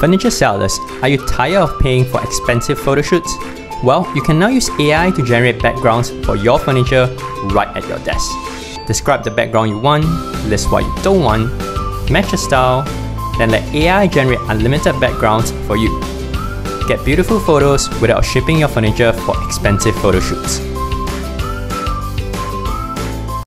Furniture sellers, are you tired of paying for expensive photo shoots? Well, you can now use AI to generate backgrounds for your furniture right at your desk. Describe the background you want, list what you don't want, match the style, then let AI generate unlimited backgrounds for you. Get beautiful photos without shipping your furniture for expensive photo shoots.